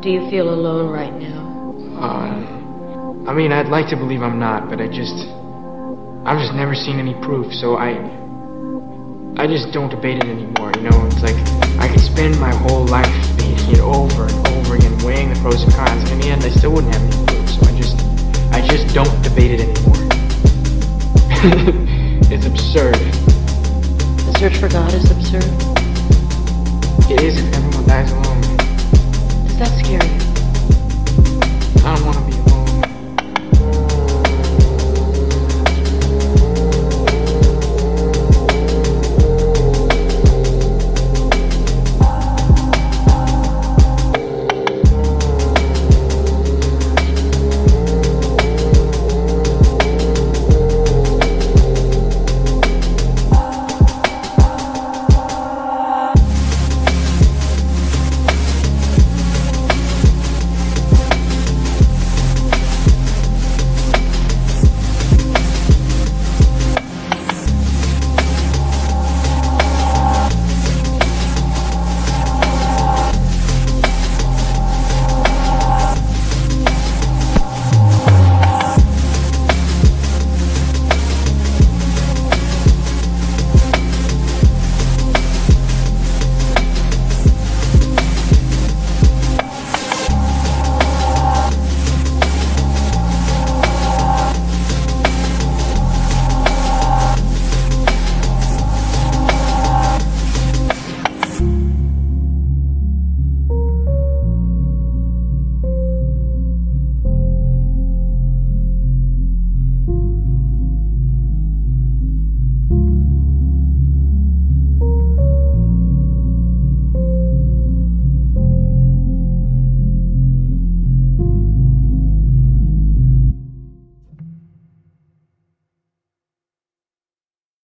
Do you feel alone right now? Uh, I mean, I'd like to believe I'm not, but I just. I've just never seen any proof, so I. I just don't debate it anymore, you know? It's like I could spend my whole life debating it over and over again, weighing the pros and cons, and in the end, I still wouldn't have any proof, so I just. I just don't debate it anymore. it's absurd. The search for God is absurd. It is if.